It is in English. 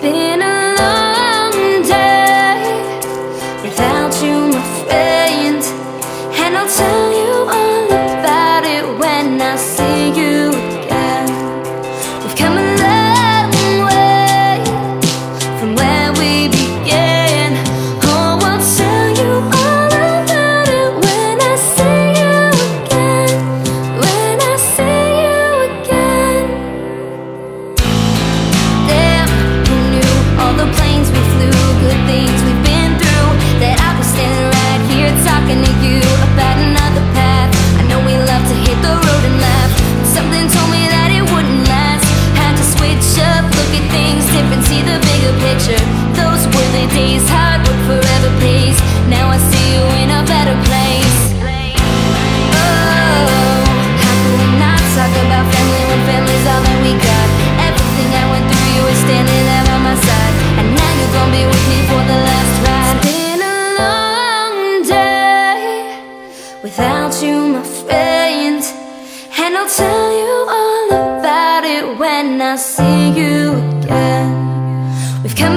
been a days, hard forever. Now I see you in a better place. Oh, how could we not talk about family when family's all that we got? Everything I went through, you were standing there by my side, and now you're gonna be with me for the last ride. It's been a long day without you, my friend, and I'll tell you all about it when I see you again. We've come